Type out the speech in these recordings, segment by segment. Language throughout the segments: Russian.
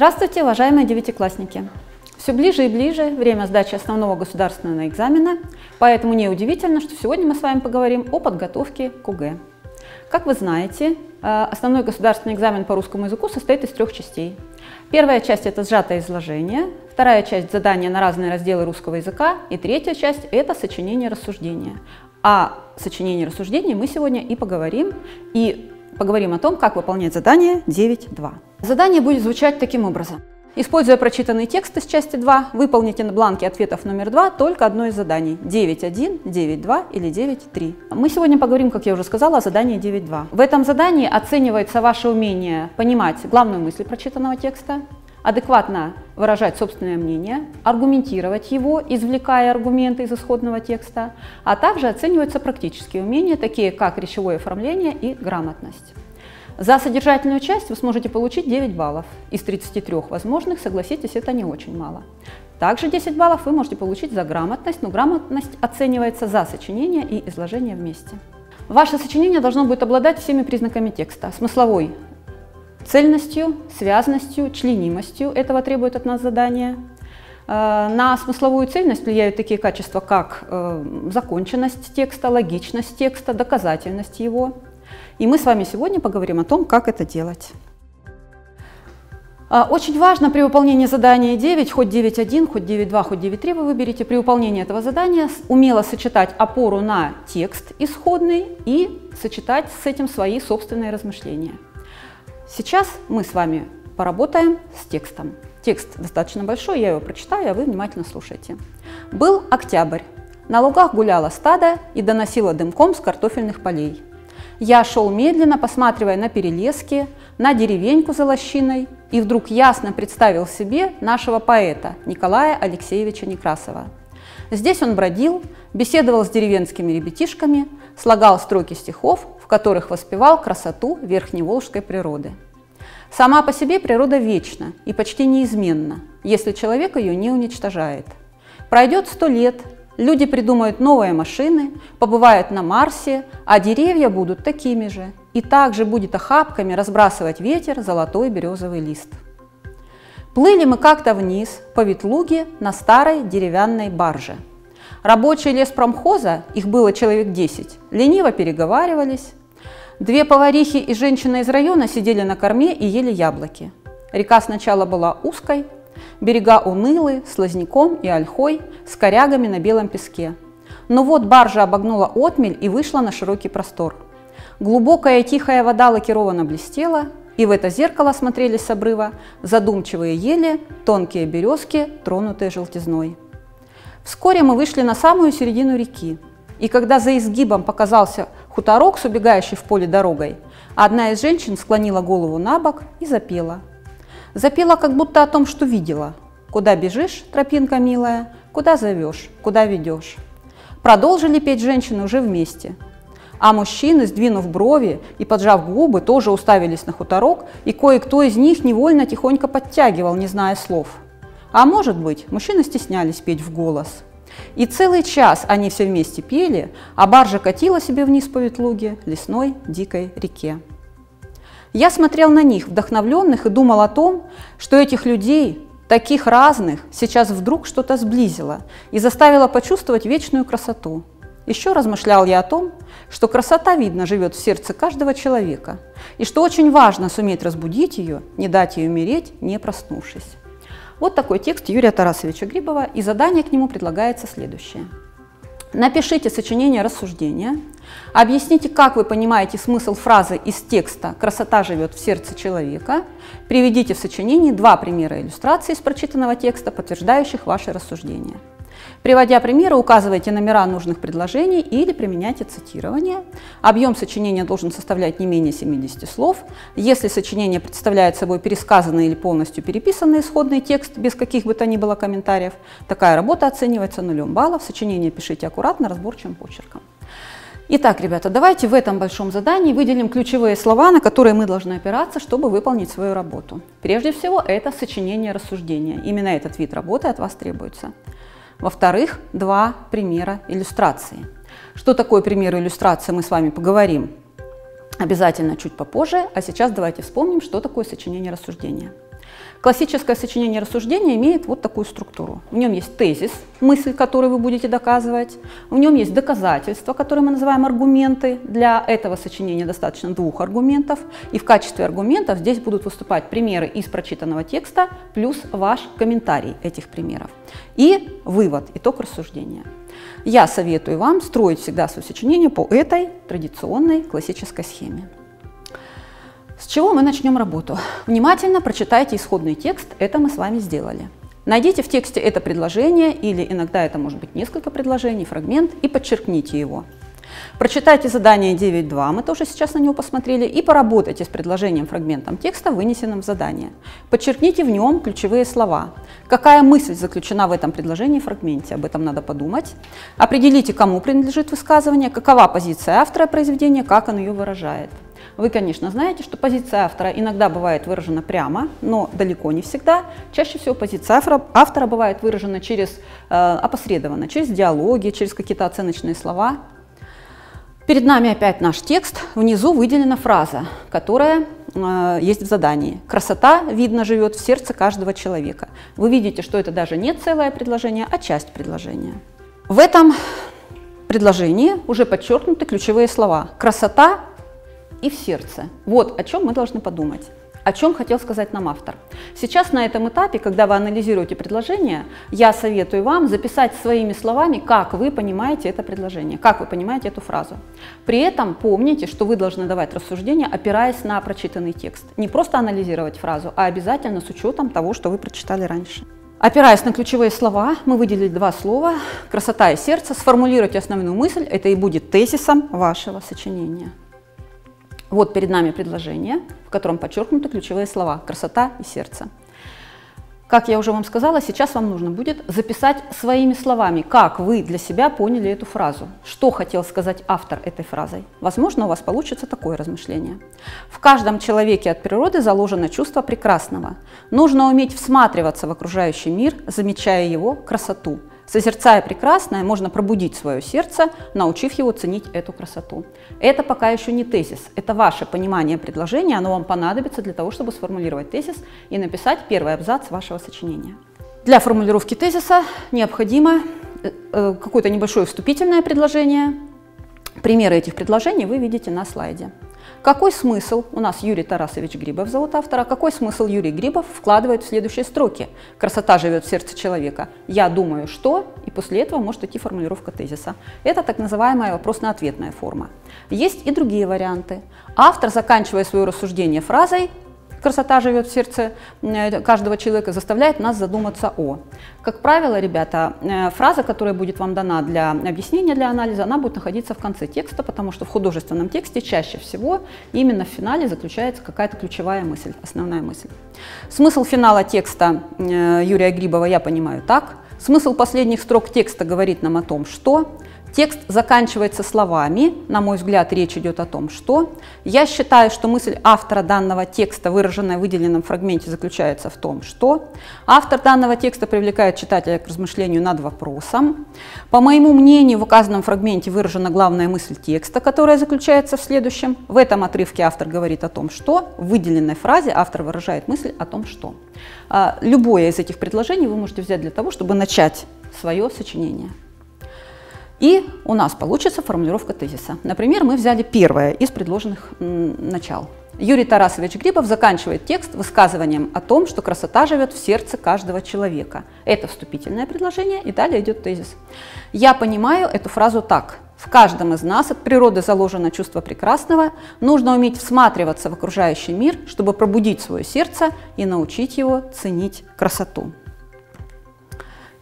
Здравствуйте, уважаемые девятиклассники! Все ближе и ближе время сдачи основного государственного экзамена, поэтому неудивительно, что сегодня мы с вами поговорим о подготовке к ОГЭ. Как вы знаете, э, основной государственный экзамен по русскому языку состоит из трех частей. Первая часть – это сжатое изложение, вторая часть – задания на разные разделы русского языка, и третья часть – это сочинение рассуждения. О сочинении рассуждений мы сегодня и поговорим, и поговорим о том, как выполнять задание 9.2. Задание будет звучать таким образом. Используя прочитанный текст из части 2, выполните на бланке ответов номер 2 только одно из заданий – 9.1, 9.2 или 9.3. Мы сегодня поговорим, как я уже сказала, о задании 9.2. В этом задании оценивается ваше умение понимать главную мысль прочитанного текста, адекватно выражать собственное мнение, аргументировать его, извлекая аргументы из исходного текста, а также оцениваются практические умения, такие как речевое оформление и грамотность. За содержательную часть вы сможете получить 9 баллов. Из 33 возможных, согласитесь, это не очень мало. Также 10 баллов вы можете получить за грамотность, но грамотность оценивается за сочинение и изложение вместе. Ваше сочинение должно будет обладать всеми признаками текста. Смысловой цельностью, связностью, членимостью. Этого требует от нас задание. Э, на смысловую цельность влияют такие качества, как э, законченность текста, логичность текста, доказательность его. И мы с вами сегодня поговорим о том, как это делать. Э, очень важно при выполнении задания 9, хоть 9.1, хоть 9.2, хоть 9.3 вы выберете, при выполнении этого задания умело сочетать опору на текст исходный и сочетать с этим свои собственные размышления. Сейчас мы с вами поработаем с текстом. Текст достаточно большой, я его прочитаю, а вы внимательно слушайте. Был октябрь. На лугах гуляло стадо и доносило дымком с картофельных полей. Я шел медленно, посматривая на перелески, на деревеньку за лощиной, и вдруг ясно представил себе нашего поэта Николая Алексеевича Некрасова. Здесь он бродил, беседовал с деревенскими ребятишками, слагал строки стихов, которых воспевал красоту верхневолжской природы. Сама по себе природа вечна и почти неизменна, если человек ее не уничтожает. Пройдет сто лет, люди придумают новые машины, побывают на Марсе, а деревья будут такими же, и также будет охапками разбрасывать ветер золотой березовый лист. Плыли мы как-то вниз по Ветлуге на старой деревянной барже. Рабочие леспромхоза, их было человек 10, лениво переговаривались, Две поварихи и женщина из района сидели на корме и ели яблоки. Река сначала была узкой, берега унылы, с лозняком и ольхой, с корягами на белом песке. Но вот баржа обогнула отмель и вышла на широкий простор. Глубокая и тихая вода лакированно блестела, и в это зеркало смотрелись с обрыва задумчивые ели, тонкие березки, тронутые желтизной. Вскоре мы вышли на самую середину реки, и когда за изгибом показался хуторок с убегающей в поле дорогой, одна из женщин склонила голову на бок и запела. Запела как будто о том, что видела. «Куда бежишь, тропинка милая, куда зовешь, куда ведешь». Продолжили петь женщины уже вместе. А мужчины, сдвинув брови и поджав губы, тоже уставились на хуторок, и кое-кто из них невольно тихонько подтягивал, не зная слов. А может быть, мужчины стеснялись петь в голос – и целый час они все вместе пели, а баржа катила себе вниз по ветлуге, лесной дикой реке. Я смотрел на них, вдохновленных, и думал о том, что этих людей, таких разных, сейчас вдруг что-то сблизило и заставило почувствовать вечную красоту. Еще размышлял я о том, что красота, видно, живет в сердце каждого человека, и что очень важно суметь разбудить ее, не дать ей умереть, не проснувшись. Вот такой текст Юрия Тарасовича Грибова, и задание к нему предлагается следующее. Напишите сочинение рассуждения, объясните, как вы понимаете смысл фразы из текста «Красота живет в сердце человека», приведите в сочинении два примера иллюстрации из прочитанного текста, подтверждающих ваши рассуждения. Приводя примеры, указывайте номера нужных предложений или применяйте цитирование. Объем сочинения должен составлять не менее 70 слов. Если сочинение представляет собой пересказанный или полностью переписанный исходный текст без каких бы то ни было комментариев, такая работа оценивается нулем баллов. Сочинение пишите аккуратно, разборчивым почерком. Итак, ребята, давайте в этом большом задании выделим ключевые слова, на которые мы должны опираться, чтобы выполнить свою работу. Прежде всего, это сочинение рассуждения. Именно этот вид работы от вас требуется. Во-вторых, два примера иллюстрации. Что такое пример иллюстрации, мы с вами поговорим обязательно чуть попозже, а сейчас давайте вспомним, что такое сочинение рассуждения. Классическое сочинение рассуждения имеет вот такую структуру. В нем есть тезис, мысль, которую вы будете доказывать. В нем есть доказательства, которые мы называем аргументы. Для этого сочинения достаточно двух аргументов. И в качестве аргументов здесь будут выступать примеры из прочитанного текста плюс ваш комментарий этих примеров. И вывод, итог рассуждения. Я советую вам строить всегда свое сочинение по этой традиционной классической схеме. С чего мы начнем работу? Внимательно прочитайте исходный текст, это мы с вами сделали. Найдите в тексте это предложение, или иногда это может быть несколько предложений, фрагмент, и подчеркните его. Прочитайте задание 9.2, мы тоже сейчас на него посмотрели, и поработайте с предложением, фрагментом текста, вынесенным в задание. Подчеркните в нем ключевые слова. Какая мысль заключена в этом предложении фрагменте, об этом надо подумать. Определите, кому принадлежит высказывание, какова позиция автора произведения, как он ее выражает. Вы, конечно, знаете, что позиция автора иногда бывает выражена прямо, но далеко не всегда. Чаще всего позиция автора, автора бывает выражена через, э, опосредованно, через диалоги, через какие-то оценочные слова. Перед нами опять наш текст. Внизу выделена фраза, которая э, есть в задании. Красота, видно, живет в сердце каждого человека. Вы видите, что это даже не целое предложение, а часть предложения. В этом предложении уже подчеркнуты ключевые слова. Красота и в сердце. Вот о чем мы должны подумать. О чем хотел сказать нам автор. Сейчас на этом этапе, когда вы анализируете предложение, я советую вам записать своими словами, как вы понимаете это предложение, как вы понимаете эту фразу. При этом помните, что вы должны давать рассуждения, опираясь на прочитанный текст. Не просто анализировать фразу, а обязательно с учетом того, что вы прочитали раньше. Опираясь на ключевые слова, мы выделили два слова «красота» и «сердце». Сформулируйте основную мысль, это и будет тезисом вашего сочинения. Вот перед нами предложение, в котором подчеркнуты ключевые слова «красота» и «сердце». Как я уже вам сказала, сейчас вам нужно будет записать своими словами, как вы для себя поняли эту фразу, что хотел сказать автор этой фразой. Возможно, у вас получится такое размышление. В каждом человеке от природы заложено чувство прекрасного. Нужно уметь всматриваться в окружающий мир, замечая его красоту – Созерцая прекрасное, можно пробудить свое сердце, научив его ценить эту красоту. Это пока еще не тезис, это ваше понимание предложения, оно вам понадобится для того, чтобы сформулировать тезис и написать первый абзац вашего сочинения. Для формулировки тезиса необходимо э, э, какое-то небольшое вступительное предложение. Примеры этих предложений вы видите на слайде. Какой смысл, у нас Юрий Тарасович Грибов зовут автора, какой смысл Юрий Грибов вкладывает в следующие строки? Красота живет в сердце человека. Я думаю, что, и после этого может идти формулировка тезиса. Это так называемая вопросно-ответная форма. Есть и другие варианты. Автор, заканчивая свое рассуждение фразой красота живет в сердце э, каждого человека, заставляет нас задуматься о. Как правило, ребята, э, фраза, которая будет вам дана для объяснения, для анализа, она будет находиться в конце текста, потому что в художественном тексте чаще всего именно в финале заключается какая-то ключевая мысль, основная мысль. Смысл финала текста э, Юрия Грибова я понимаю так. Смысл последних строк текста говорит нам о том, что Текст заканчивается словами, на мой взгляд, речь идет о том, что я считаю, что мысль автора данного текста, выраженная в выделенном фрагменте, заключается в том, что автор данного текста привлекает читателя к размышлению над вопросом. По моему мнению, в указанном фрагменте выражена главная мысль текста, которая заключается в следующем. В этом отрывке автор говорит о том, что в выделенной фразе автор выражает мысль о том, что. А, любое из этих предложений вы можете взять для того, чтобы начать свое сочинение. И у нас получится формулировка тезиса. Например, мы взяли первое из предложенных начал. Юрий Тарасович Грибов заканчивает текст высказыванием о том, что красота живет в сердце каждого человека. Это вступительное предложение, и далее идет тезис. Я понимаю эту фразу так. В каждом из нас от природы заложено чувство прекрасного. Нужно уметь всматриваться в окружающий мир, чтобы пробудить свое сердце и научить его ценить красоту.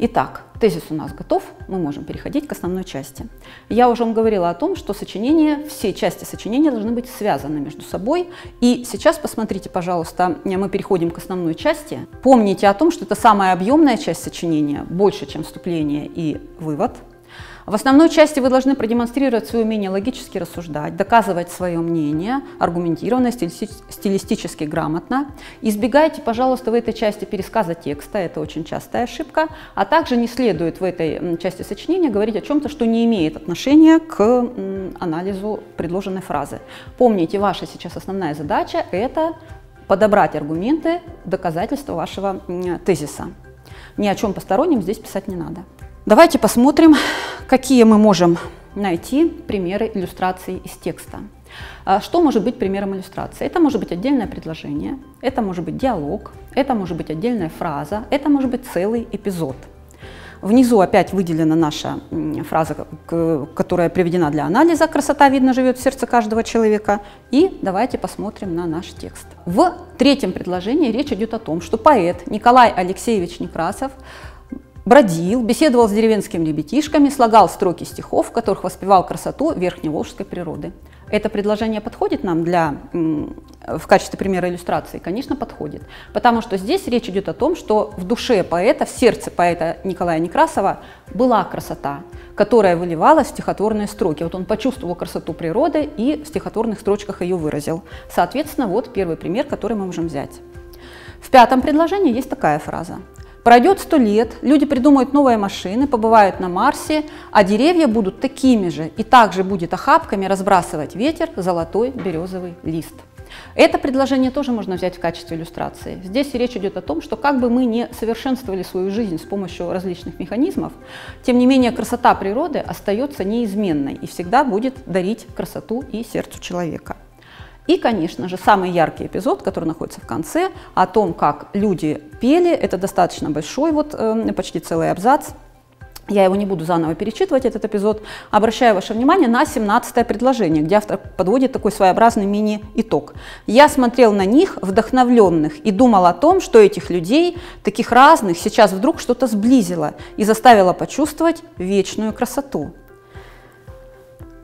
Итак, тезис у нас готов, мы можем переходить к основной части. Я уже вам говорила о том, что сочинения, все части сочинения должны быть связаны между собой. И сейчас посмотрите, пожалуйста, мы переходим к основной части. Помните о том, что это самая объемная часть сочинения, больше, чем вступление и вывод – в основной части вы должны продемонстрировать свое умение логически рассуждать, доказывать свое мнение, аргументированно, стилистически грамотно. Избегайте, пожалуйста, в этой части пересказа текста, это очень частая ошибка, а также не следует в этой части сочинения говорить о чем-то, что не имеет отношения к анализу предложенной фразы. Помните, ваша сейчас основная задача – это подобрать аргументы, доказательства вашего тезиса. Ни о чем постороннем здесь писать не надо. Давайте посмотрим, какие мы можем найти примеры иллюстрации из текста. А что может быть примером иллюстрации? Это может быть отдельное предложение, это может быть диалог, это может быть отдельная фраза, это может быть целый эпизод. Внизу опять выделена наша фраза, которая приведена для анализа «Красота, видно, живет в сердце каждого человека». И давайте посмотрим на наш текст. В третьем предложении речь идет о том, что поэт Николай Алексеевич Некрасов бродил, беседовал с деревенскими ребятишками, слагал строки стихов, в которых воспевал красоту верхневолжской природы. Это предложение подходит нам для, в качестве примера иллюстрации? Конечно, подходит. Потому что здесь речь идет о том, что в душе поэта, в сердце поэта Николая Некрасова была красота, которая выливалась в стихотворные строки. Вот он почувствовал красоту природы и в стихотворных строчках ее выразил. Соответственно, вот первый пример, который мы можем взять. В пятом предложении есть такая фраза. Пройдет сто лет, люди придумают новые машины, побывают на Марсе, а деревья будут такими же, и также будет охапками разбрасывать ветер золотой березовый лист. Это предложение тоже можно взять в качестве иллюстрации. Здесь речь идет о том, что как бы мы не совершенствовали свою жизнь с помощью различных механизмов, тем не менее красота природы остается неизменной и всегда будет дарить красоту и сердцу человека. И, конечно же, самый яркий эпизод, который находится в конце, о том, как люди пели, это достаточно большой, вот э, почти целый абзац, я его не буду заново перечитывать, этот эпизод. Обращаю ваше внимание на 17 предложение, где автор подводит такой своеобразный мини-итог. «Я смотрел на них, вдохновленных, и думал о том, что этих людей, таких разных, сейчас вдруг что-то сблизило и заставило почувствовать вечную красоту».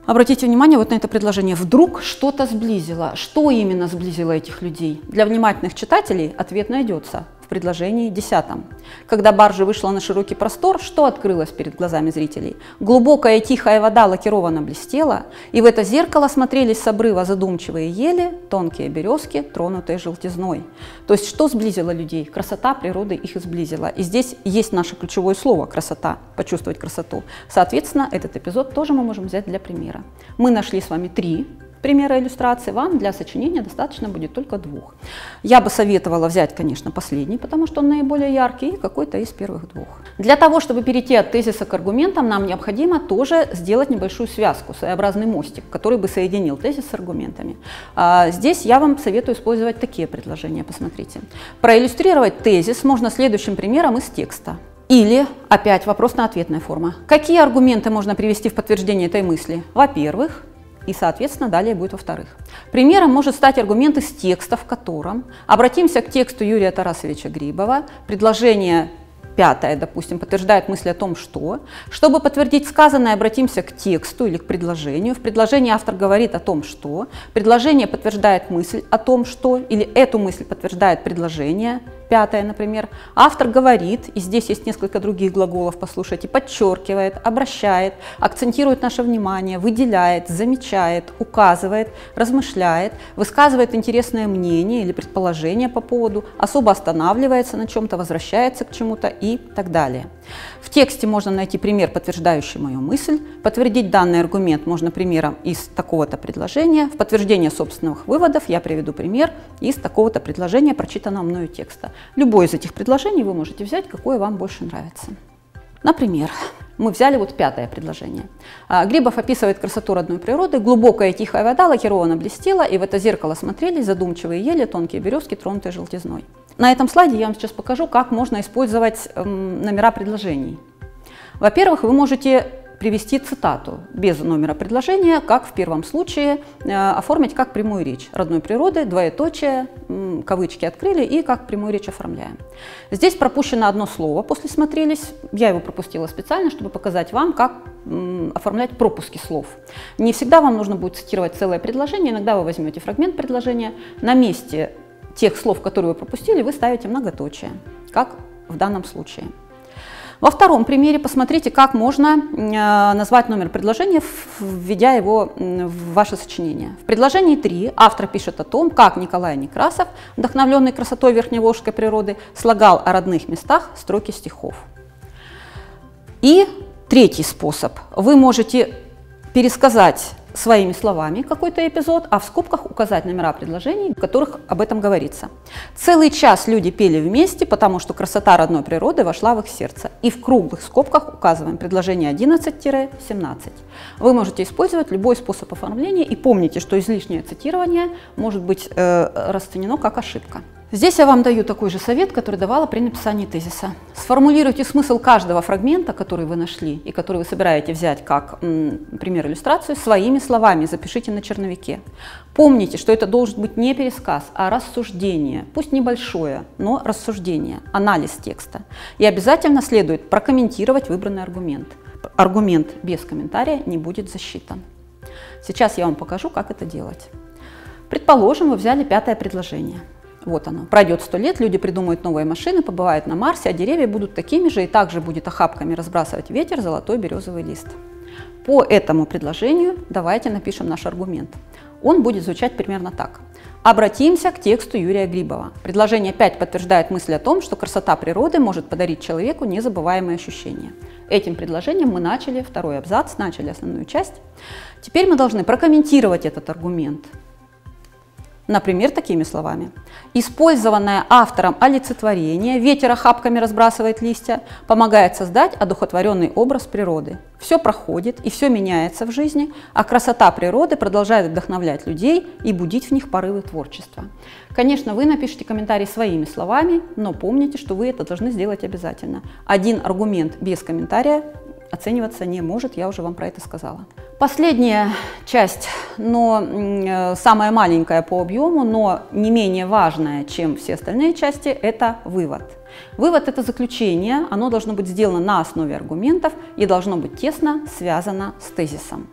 Обратите внимание вот на это предложение. Вдруг что-то сблизило. Что именно сблизило этих людей? Для внимательных читателей ответ найдется в предложении десятом. Когда баржа вышла на широкий простор, что открылось перед глазами зрителей? Глубокая и тихая вода лакированно блестела, и в это зеркало смотрелись с обрыва задумчивые ели, тонкие березки, тронутые желтизной. То есть что сблизило людей? Красота природы их сблизила. И здесь есть наше ключевое слово «красота», почувствовать красоту. Соответственно, этот эпизод тоже мы можем взять для примера. Мы нашли с вами три примера иллюстрации, вам для сочинения достаточно будет только двух. Я бы советовала взять, конечно, последний, потому что он наиболее яркий, и какой-то из первых двух. Для того, чтобы перейти от тезиса к аргументам, нам необходимо тоже сделать небольшую связку, своеобразный мостик, который бы соединил тезис с аргументами. А здесь я вам советую использовать такие предложения, посмотрите. Проиллюстрировать тезис можно следующим примером из текста. Или, опять вопросно-ответная форма. Какие аргументы можно привести в подтверждение этой мысли? Во-первых, и, соответственно, далее будет во-вторых. Примером может стать аргумент из текста, в котором обратимся к тексту Юрия Тарасовича Грибова, предложение пятое, допустим, подтверждает мысль о том, что. Чтобы подтвердить сказанное, обратимся к тексту или к предложению. В предложении автор говорит о том, что. Предложение подтверждает мысль о том, что. Или эту мысль подтверждает предложение. Пятое, например. Автор говорит, и здесь есть несколько других глаголов, послушайте, подчеркивает, обращает, акцентирует наше внимание, выделяет, замечает, указывает, размышляет, высказывает интересное мнение или предположение по поводу, особо останавливается на чем-то, возвращается к чему-то и так далее. В тексте можно найти пример, подтверждающий мою мысль. Подтвердить данный аргумент можно примером из такого-то предложения. В подтверждение собственных выводов я приведу пример из такого-то предложения, прочитанного мною текста. Любое из этих предложений вы можете взять, какое вам больше нравится. Например, мы взяли вот пятое предложение. А, Грибов описывает красоту родной природы. Глубокая тихая вода лакированно блестела, и в это зеркало смотрелись задумчивые ели, тонкие березки, тронутые желтизной. На этом слайде я вам сейчас покажу, как можно использовать эм, номера предложений. Во-первых, вы можете привести цитату без номера предложения, как в первом случае, э, оформить как прямую речь родной природы, двоеточие, кавычки открыли и как прямую речь оформляем. Здесь пропущено одно слово после «смотрелись», я его пропустила специально, чтобы показать вам, как оформлять пропуски слов. Не всегда вам нужно будет цитировать целое предложение, иногда вы возьмете фрагмент предложения, на месте тех слов, которые вы пропустили, вы ставите многоточие, как в данном случае. Во втором примере посмотрите, как можно э, назвать номер предложения, введя его в ваше сочинение. В предложении 3 автор пишет о том, как Николай Некрасов, вдохновленный красотой верхневолжской природы, слагал о родных местах строки стихов. И третий способ. Вы можете пересказать своими словами какой-то эпизод, а в скобках указать номера предложений, в которых об этом говорится. Целый час люди пели вместе, потому что красота родной природы вошла в их сердце. И в круглых скобках указываем предложение 11-17. Вы можете использовать любой способ оформления и помните, что излишнее цитирование может быть э, расценено как ошибка. Здесь я вам даю такой же совет, который давала при написании тезиса. Сформулируйте смысл каждого фрагмента, который вы нашли и который вы собираете взять как пример иллюстрацию, своими словами, запишите на черновике. Помните, что это должен быть не пересказ, а рассуждение, пусть небольшое, но рассуждение, анализ текста. И обязательно следует прокомментировать выбранный аргумент. Аргумент без комментария не будет засчитан. Сейчас я вам покажу, как это делать. Предположим, вы взяли пятое предложение – вот оно. Пройдет сто лет, люди придумают новые машины, побывают на Марсе, а деревья будут такими же, и также будет охапками разбрасывать ветер золотой березовый лист. По этому предложению давайте напишем наш аргумент. Он будет звучать примерно так. Обратимся к тексту Юрия Грибова. Предложение 5 подтверждает мысль о том, что красота природы может подарить человеку незабываемые ощущения. Этим предложением мы начали второй абзац, начали основную часть. Теперь мы должны прокомментировать этот аргумент. Например, такими словами. Использованное автором олицетворение «ветер охапками разбрасывает листья» помогает создать одухотворенный образ природы. Все проходит и все меняется в жизни, а красота природы продолжает вдохновлять людей и будить в них порывы творчества. Конечно, вы напишите комментарий своими словами, но помните, что вы это должны сделать обязательно. Один аргумент без комментария оцениваться не может, я уже вам про это сказала. Последняя часть, но э, самая маленькая по объему, но не менее важная, чем все остальные части, это вывод. Вывод – это заключение, оно должно быть сделано на основе аргументов и должно быть тесно связано с тезисом.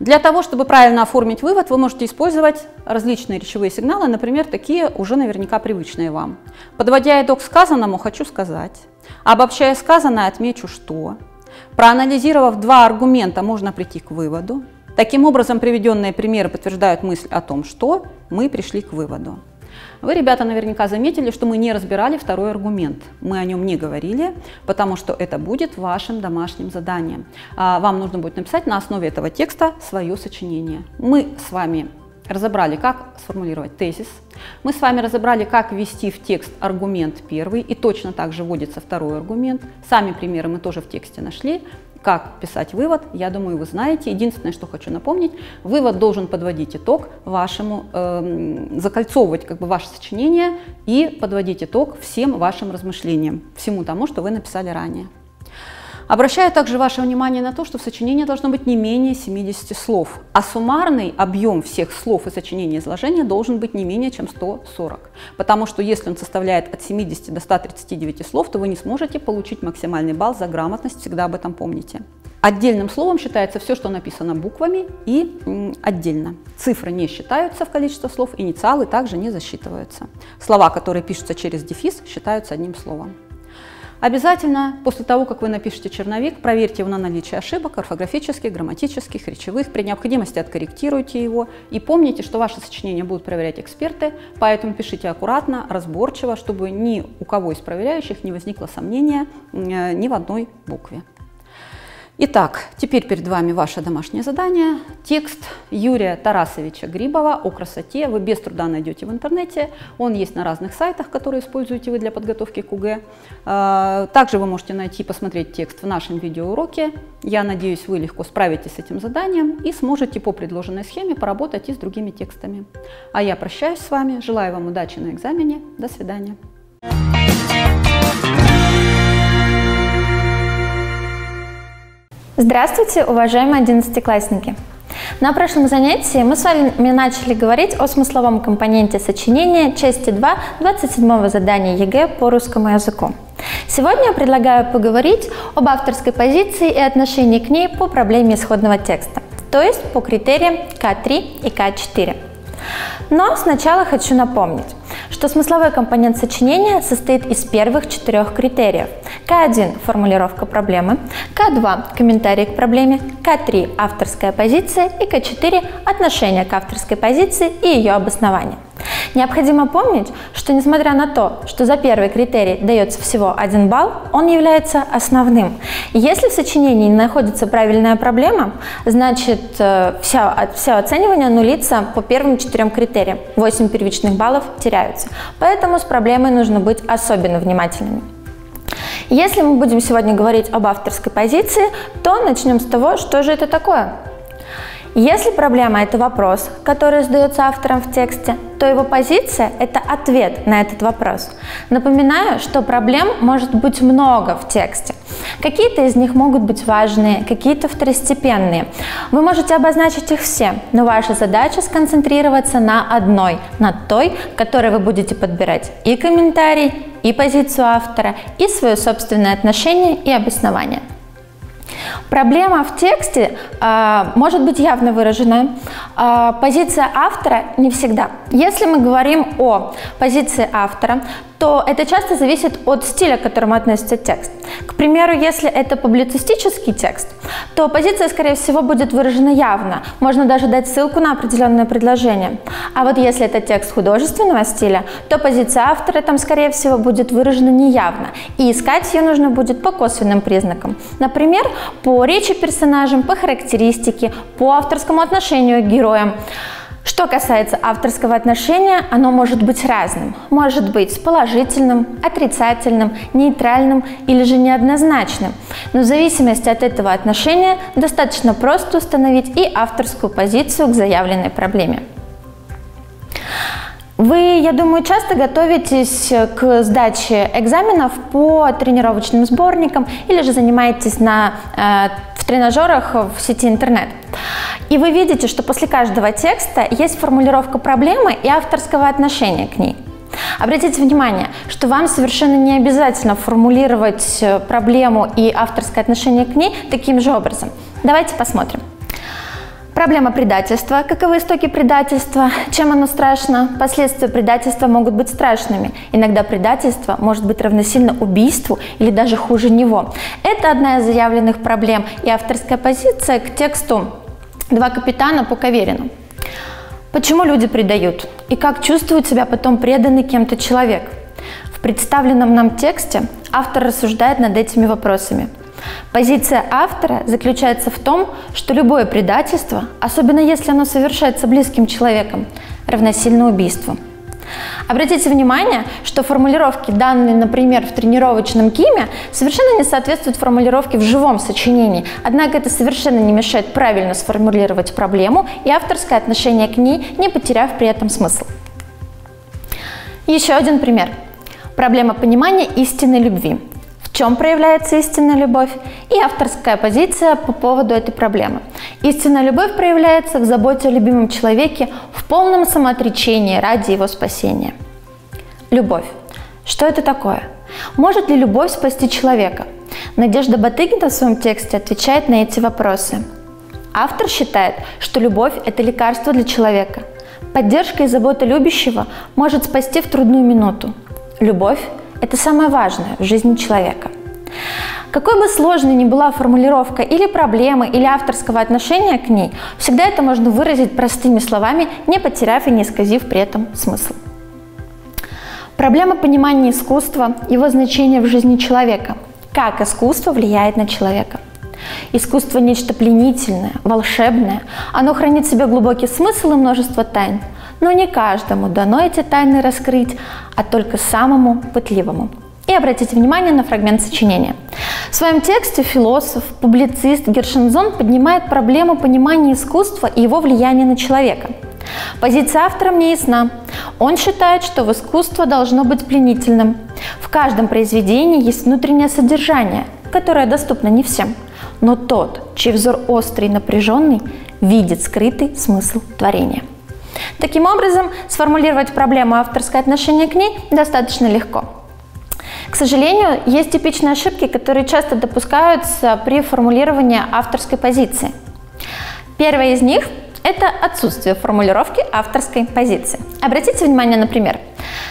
Для того, чтобы правильно оформить вывод, вы можете использовать различные речевые сигналы, например, такие уже наверняка привычные вам. Подводя итог сказанному, хочу сказать. Обобщая сказанное, отмечу, что Проанализировав два аргумента, можно прийти к выводу. Таким образом, приведенные примеры подтверждают мысль о том, что мы пришли к выводу. Вы, ребята, наверняка заметили, что мы не разбирали второй аргумент. Мы о нем не говорили, потому что это будет вашим домашним заданием. А, вам нужно будет написать на основе этого текста свое сочинение. Мы с вами разобрали, как сформулировать тезис. Мы с вами разобрали, как ввести в текст аргумент первый, и точно так же вводится второй аргумент. Сами примеры мы тоже в тексте нашли. Как писать вывод, я думаю, вы знаете. Единственное, что хочу напомнить, вывод должен подводить итог вашему, э, закольцовывать как бы ваше сочинение и подводить итог всем вашим размышлениям, всему тому, что вы написали ранее. Обращаю также ваше внимание на то, что в сочинении должно быть не менее 70 слов, а суммарный объем всех слов и сочинения изложения должен быть не менее чем 140. Потому что если он составляет от 70 до 139 слов, то вы не сможете получить максимальный балл за грамотность, всегда об этом помните. Отдельным словом считается все, что написано буквами и отдельно. Цифры не считаются в количество слов, инициалы также не засчитываются. Слова, которые пишутся через дефис, считаются одним словом. Обязательно после того, как вы напишете черновик, проверьте его на наличие ошибок орфографических, грамматических, речевых. При необходимости откорректируйте его. И помните, что ваши сочинения будут проверять эксперты, поэтому пишите аккуратно, разборчиво, чтобы ни у кого из проверяющих не возникло сомнения э, ни в одной букве. Итак, теперь перед вами ваше домашнее задание. Текст Юрия Тарасовича Грибова о красоте вы без труда найдете в интернете. Он есть на разных сайтах, которые используете вы для подготовки к УГЭ. А, также вы можете найти и посмотреть текст в нашем видеоуроке. Я надеюсь, вы легко справитесь с этим заданием и сможете по предложенной схеме поработать и с другими текстами. А я прощаюсь с вами, желаю вам удачи на экзамене. До свидания. Здравствуйте, уважаемые одиннадцатиклассники! На прошлом занятии мы с вами начали говорить о смысловом компоненте сочинения части 2 27 задания ЕГЭ по русскому языку. Сегодня я предлагаю поговорить об авторской позиции и отношении к ней по проблеме исходного текста, то есть по критериям К3 и К4. Но сначала хочу напомнить, что смысловой компонент сочинения состоит из первых четырех критериев. К1 – формулировка проблемы, К2 – комментарий к проблеме, К3 – авторская позиция и К4 – отношение к авторской позиции и ее обоснование. Необходимо помнить, что несмотря на то, что за первый критерий дается всего один балл, он является основным. Если в сочинении находится правильная проблема, значит э, все, все оценивание нулится по первым четырем критериям. 8 первичных баллов теряются. Поэтому с проблемой нужно быть особенно внимательными. Если мы будем сегодня говорить об авторской позиции, то начнем с того, что же это такое. Если проблема – это вопрос, который задается автором в тексте, то его позиция – это ответ на этот вопрос. Напоминаю, что проблем может быть много в тексте. Какие-то из них могут быть важные, какие-то второстепенные. Вы можете обозначить их все, но ваша задача сконцентрироваться на одной, на той, которой вы будете подбирать и комментарий, и позицию автора, и свое собственное отношение и обоснование. Проблема в тексте э, может быть явно выражена. Э, позиция автора не всегда. Если мы говорим о позиции автора, то это часто зависит от стиля, к которому относится текст. К примеру, если это публицистический текст, то позиция, скорее всего, будет выражена явно. Можно даже дать ссылку на определенное предложение. А вот если это текст художественного стиля, то позиция автора там, скорее всего, будет выражена неявно. И искать ее нужно будет по косвенным признакам. Например, по речи персонажам, по характеристике, по авторскому отношению к героям. Что касается авторского отношения, оно может быть разным. Может быть положительным, отрицательным, нейтральным или же неоднозначным. Но в зависимости от этого отношения достаточно просто установить и авторскую позицию к заявленной проблеме. Вы, я думаю, часто готовитесь к сдаче экзаменов по тренировочным сборникам или же занимаетесь на, э, в тренажерах в сети интернет. И вы видите, что после каждого текста есть формулировка проблемы и авторского отношения к ней. Обратите внимание, что вам совершенно не обязательно формулировать э, проблему и авторское отношение к ней таким же образом. Давайте посмотрим. Проблема предательства. Каковы истоки предательства? Чем оно страшно? Последствия предательства могут быть страшными. Иногда предательство может быть равносильно убийству или даже хуже него. Это одна из заявленных проблем и авторская позиция к тексту «Два капитана по Каверину». Почему люди предают? И как чувствует себя потом преданный кем-то человек? В представленном нам тексте автор рассуждает над этими вопросами – Позиция автора заключается в том, что любое предательство, особенно если оно совершается близким человеком, равносильно убийству. Обратите внимание, что формулировки, данные, например, в тренировочном КИМе, совершенно не соответствуют формулировке в живом сочинении. Однако это совершенно не мешает правильно сформулировать проблему и авторское отношение к ней, не потеряв при этом смысл. Еще один пример. Проблема понимания истинной любви в чем проявляется истинная любовь и авторская позиция по поводу этой проблемы. Истинная любовь проявляется в заботе о любимом человеке в полном самоотречении ради его спасения. Любовь. Что это такое? Может ли любовь спасти человека? Надежда Батыгина в своем тексте отвечает на эти вопросы. Автор считает, что любовь – это лекарство для человека. Поддержка и забота любящего может спасти в трудную минуту. Любовь это самое важное в жизни человека. Какой бы сложной ни была формулировка или проблемы, или авторского отношения к ней, всегда это можно выразить простыми словами, не потеряв и не исказив при этом смысл. Проблема понимания искусства, его значения в жизни человека. Как искусство влияет на человека. Искусство – нечто пленительное, волшебное. Оно хранит в себе глубокий смысл и множество тайн – но не каждому дано эти тайны раскрыть, а только самому пытливому. И обратите внимание на фрагмент сочинения. В своем тексте философ, публицист Гершензон поднимает проблему понимания искусства и его влияния на человека. Позиция автора мне ясна. Он считает, что в искусство должно быть пленительным. В каждом произведении есть внутреннее содержание, которое доступно не всем. Но тот, чей взор острый и напряженный, видит скрытый смысл творения. Таким образом, сформулировать проблему авторское отношение к ней достаточно легко. К сожалению, есть типичные ошибки, которые часто допускаются при формулировании авторской позиции. Первая из них – это отсутствие формулировки авторской позиции. Обратите внимание на пример.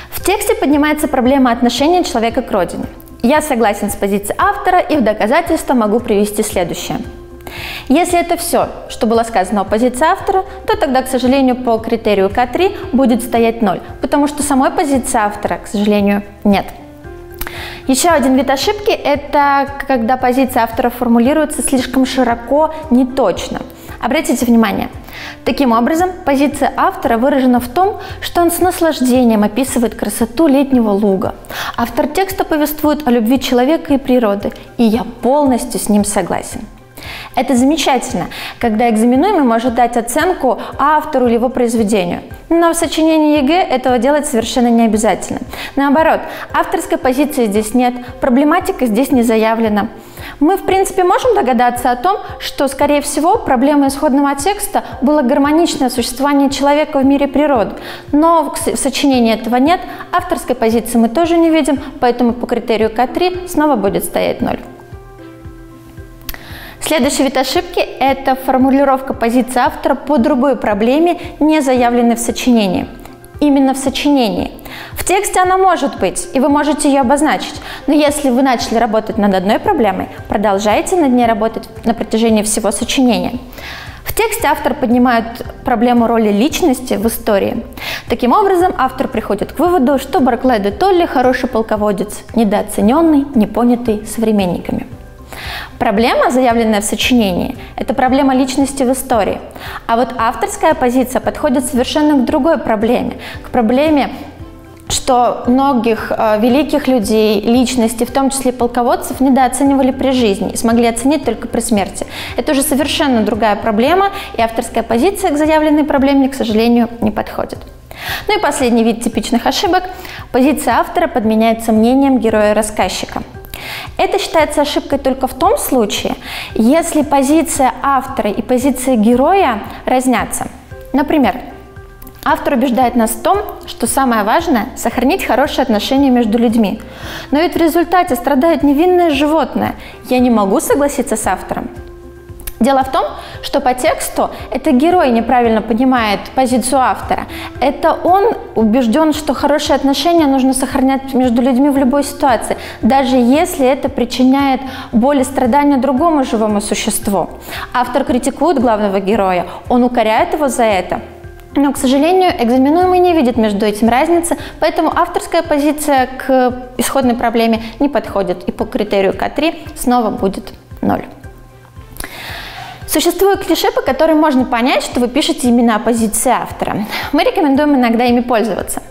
В тексте поднимается проблема отношения человека к родине. Я согласен с позицией автора и в доказательство могу привести следующее – Если это все, что было сказано о позиции автора, то тогда, к сожалению, по критерию К3 будет стоять 0, потому что самой позиции автора, к сожалению, нет. Еще один вид ошибки – это когда позиция автора формулируется слишком широко, неточно. Обратите внимание, таким образом позиция автора выражена в том, что он с наслаждением описывает красоту летнего луга. Автор текста повествует о любви человека и природы, и я полностью с ним согласен. Это замечательно, когда экзаменуемый может дать оценку автору или его произведению. Но в сочинении ЕГЭ этого делать совершенно не обязательно. Наоборот, авторской позиции здесь нет, проблематика здесь не заявлена. Мы, в принципе, можем догадаться о том, что, скорее всего, проблема исходного текста было гармоничное существование человека в мире природы. Но в сочинении этого нет, авторской позиции мы тоже не видим, поэтому по критерию К3 снова будет стоять 0. Следующий вид ошибки – это формулировка позиции автора по другой проблеме, не заявленной в сочинении. Именно в сочинении. В тексте она может быть, и вы можете ее обозначить. Но если вы начали работать над одной проблемой, продолжайте над ней работать на протяжении всего сочинения. В тексте автор поднимает проблему роли личности в истории. Таким образом, автор приходит к выводу, что Барклай де Толли хороший полководец, недооцененный, непонятый современниками. Проблема, заявленная в сочинении, это проблема личности в истории. А вот авторская позиция подходит совершенно к другой проблеме, к проблеме что многих э, великих людей, личностей, в том числе полководцев, недооценивали при жизни и смогли оценить только при смерти. Это уже совершенно другая проблема, и авторская позиция к заявленной проблеме, к сожалению, не подходит. Ну и последний вид типичных ошибок. Позиция автора подменяется мнением героя-рассказчика. Это считается ошибкой только в том случае, если позиция автора и позиция героя разнятся. Например, Автор убеждает нас в том, что самое важное – сохранить хорошие отношения между людьми. Но ведь в результате страдает невинное животное. Я не могу согласиться с автором. Дело в том, что по тексту это герой неправильно понимает позицию автора. Это он убежден, что хорошие отношения нужно сохранять между людьми в любой ситуации, даже если это причиняет боль и страдания другому живому существу. Автор критикует главного героя, он укоряет его за это. Но, к сожалению, экзаменуемый не видит между этим разницы, поэтому авторская позиция к исходной проблеме не подходит, и по критерию К3 снова будет 0. Существуют клише, по которым можно понять, что вы пишете именно о позиции автора. Мы рекомендуем иногда ими пользоваться.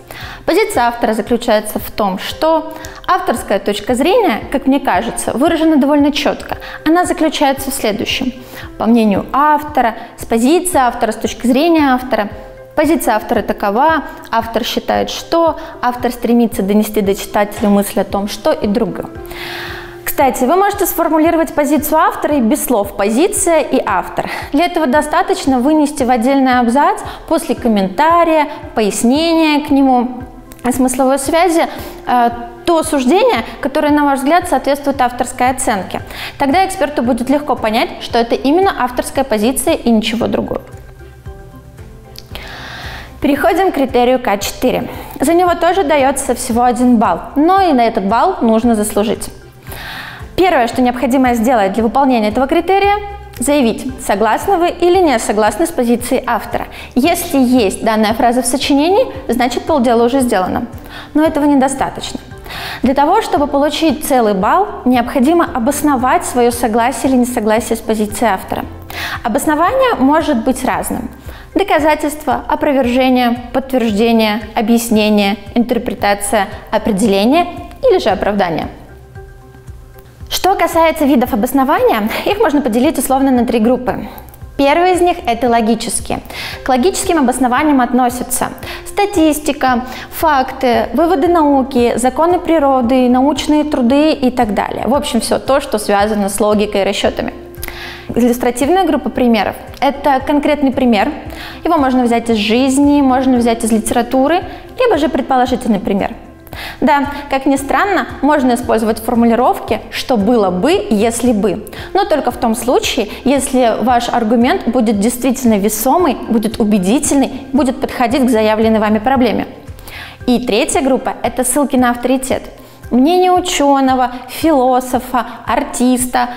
Позиция автора заключается в том, что авторская точка зрения, как мне кажется, выражена довольно четко. Она заключается в следующем. По мнению автора, с позиции автора, с точки зрения автора, Позиция автора такова, автор считает что, автор стремится донести до читателя мысль о том, что и другое. Кстати, вы можете сформулировать позицию автора и без слов «позиция» и «автор». Для этого достаточно вынести в отдельный абзац после комментария, пояснения к нему, смысловой связи э, то суждение, которое, на ваш взгляд, соответствует авторской оценке. Тогда эксперту будет легко понять, что это именно авторская позиция и ничего другого. Переходим к критерию К4. За него тоже дается всего один балл, но и на этот балл нужно заслужить. Первое, что необходимо сделать для выполнения этого критерия, заявить, согласны вы или не согласны с позицией автора. Если есть данная фраза в сочинении, значит полдела уже сделано. Но этого недостаточно. Для того, чтобы получить целый балл, необходимо обосновать свое согласие или несогласие с позицией автора. Обоснование может быть разным. Доказательство, опровержение, подтверждение, объяснение, интерпретация, определение или же оправдание – что касается видов обоснования, их можно поделить условно на три группы. Первый из них – это логические. К логическим обоснованиям относятся статистика, факты, выводы науки, законы природы, научные труды и так далее. В общем, все то, что связано с логикой и расчетами. Иллюстративная группа примеров – это конкретный пример. Его можно взять из жизни, можно взять из литературы, либо же предположительный пример – да, как ни странно, можно использовать формулировки «что было бы, если бы», но только в том случае, если ваш аргумент будет действительно весомый, будет убедительный, будет подходить к заявленной вами проблеме. И третья группа – это ссылки на авторитет. Мнение ученого, философа, артиста,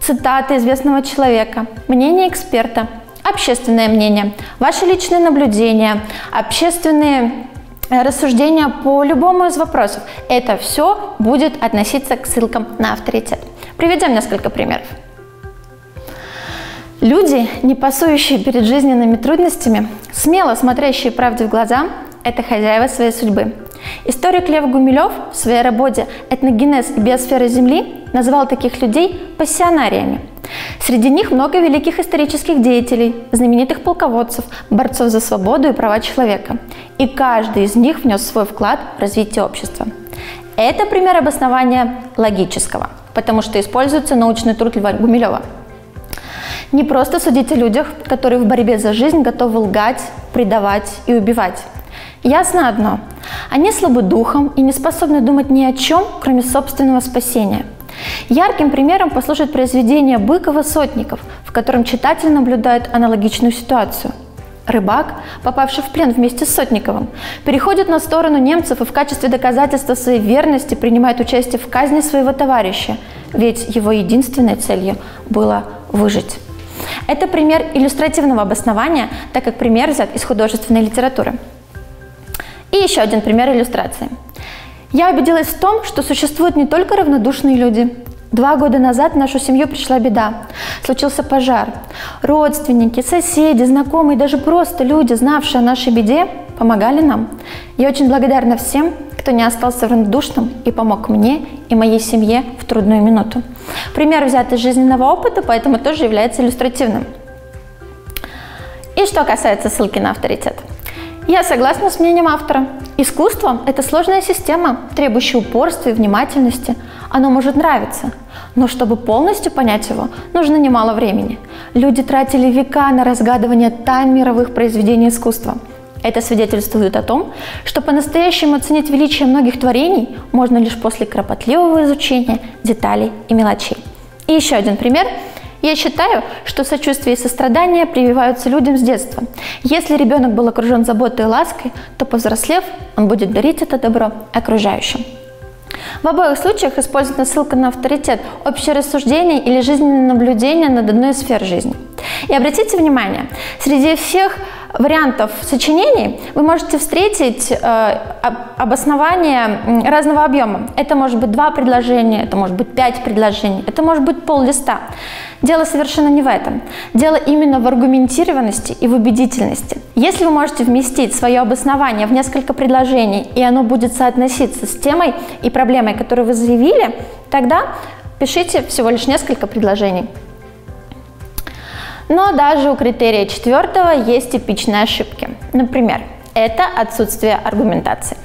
цитаты известного человека, мнение эксперта, общественное мнение, ваши личные наблюдения, общественные рассуждения по любому из вопросов. Это все будет относиться к ссылкам на авторитет. Приведем несколько примеров. Люди, не пасующие перед жизненными трудностями, смело смотрящие правде в глаза, это хозяева своей судьбы. Историк Лев Гумилев в своей работе «Этногенез и биосфера Земли» назвал таких людей пассионариями. Среди них много великих исторических деятелей, знаменитых полководцев, борцов за свободу и права человека. И каждый из них внес свой вклад в развитие общества. Это пример обоснования логического, потому что используется научный труд Льва Гумилева – не просто судить о людях, которые в борьбе за жизнь готовы лгать, предавать и убивать. Ясно одно. Они слабы духом и не способны думать ни о чем, кроме собственного спасения. Ярким примером послужит произведение Быкова-Сотников, в котором читатель наблюдает аналогичную ситуацию. Рыбак, попавший в плен вместе с Сотниковым, переходит на сторону немцев и в качестве доказательства своей верности принимает участие в казни своего товарища, ведь его единственной целью было выжить. Это пример иллюстративного обоснования, так как пример взят из художественной литературы. И еще один пример иллюстрации. Я убедилась в том, что существуют не только равнодушные люди. Два года назад в нашу семью пришла беда. Случился пожар. Родственники, соседи, знакомые, даже просто люди, знавшие о нашей беде, помогали нам. Я очень благодарна всем, кто не остался равнодушным и помог мне и моей семье в трудную минуту. Пример взят из жизненного опыта, поэтому тоже является иллюстративным. И что касается ссылки на авторитет. Я согласна с мнением автора. Искусство – это сложная система, требующая упорства и внимательности. Оно может нравиться, но чтобы полностью понять его, нужно немало времени. Люди тратили века на разгадывание тайн мировых произведений искусства – это свидетельствует о том, что по-настоящему оценить величие многих творений можно лишь после кропотливого изучения деталей и мелочей. И еще один пример. Я считаю, что сочувствие и сострадание прививаются людям с детства. Если ребенок был окружен заботой и лаской, то повзрослев, он будет дарить это добро окружающим. В обоих случаях используется ссылка на авторитет, общее рассуждение или жизненное наблюдение над одной из сфер жизни. И обратите внимание, среди всех вариантов сочинений вы можете встретить э, обоснование разного объема. Это может быть два предложения, это может быть пять предложений, это может быть пол листа. Дело совершенно не в этом. Дело именно в аргументированности и в убедительности. Если вы можете вместить свое обоснование в несколько предложений, и оно будет соотноситься с темой и проблемой, которую вы заявили, тогда пишите всего лишь несколько предложений. Но даже у критерия четвертого есть типичные ошибки. Например, это отсутствие аргументации.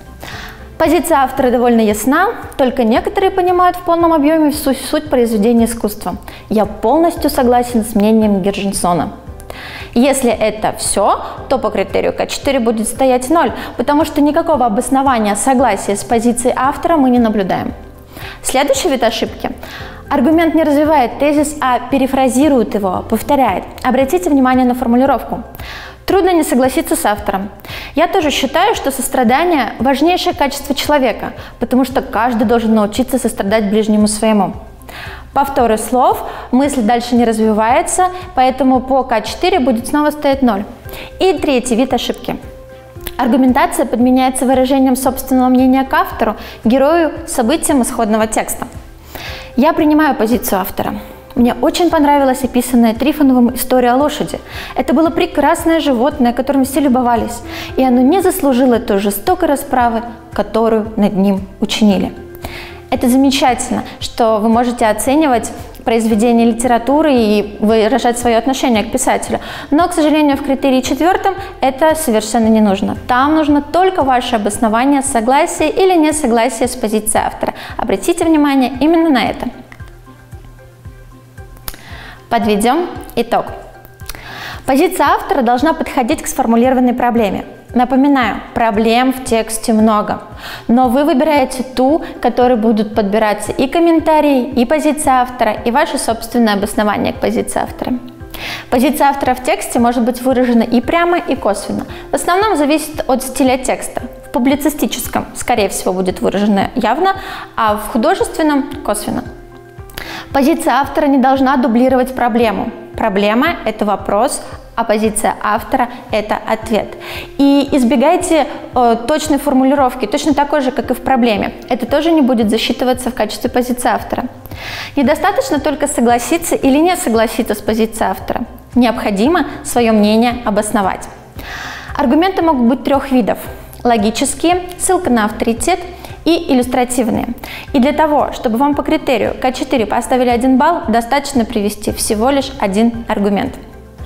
Позиция автора довольно ясна, только некоторые понимают в полном объеме всю суть произведения искусства. Я полностью согласен с мнением Герженсона. Если это все, то по критерию К4 будет стоять 0, потому что никакого обоснования согласия с позицией автора мы не наблюдаем. Следующий вид ошибки Аргумент не развивает тезис, а перефразирует его, повторяет. Обратите внимание на формулировку. Трудно не согласиться с автором. Я тоже считаю, что сострадание – важнейшее качество человека, потому что каждый должен научиться сострадать ближнему своему. Повторы слов, мысль дальше не развивается, поэтому по К4 будет снова стоять 0. И третий вид ошибки. Аргументация подменяется выражением собственного мнения к автору, герою, событиям исходного текста – я принимаю позицию автора. Мне очень понравилась описанная Трифоновым история о лошади. Это было прекрасное животное, которым все любовались, и оно не заслужило той жестокой расправы, которую над ним учинили. Это замечательно, что вы можете оценивать произведение литературы и выражать свое отношение к писателю. Но, к сожалению, в критерии четвертом это совершенно не нужно. Там нужно только ваше обоснование согласия или несогласия с позицией автора. Обратите внимание именно на это. Подведем итог. Позиция автора должна подходить к сформулированной проблеме. Напоминаю, проблем в тексте много, но вы выбираете ту, которой будут подбираться и комментарии, и позиция автора, и ваше собственное обоснование к позиции автора. Позиция автора в тексте может быть выражена и прямо, и косвенно. В основном зависит от стиля текста. В публицистическом, скорее всего, будет выражена явно, а в художественном – косвенно. Позиция автора не должна дублировать проблему. Проблема – это вопрос, а позиция автора – это ответ. И избегайте э, точной формулировки, точно такой же, как и в проблеме. Это тоже не будет засчитываться в качестве позиции автора. Недостаточно только согласиться или не согласиться с позицией автора. Необходимо свое мнение обосновать. Аргументы могут быть трех видов. Логические, ссылка на авторитет и иллюстративные. И для того, чтобы вам по критерию К4 поставили 1 балл, достаточно привести всего лишь один аргумент.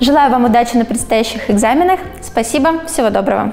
Желаю вам удачи на предстоящих экзаменах. Спасибо, всего доброго.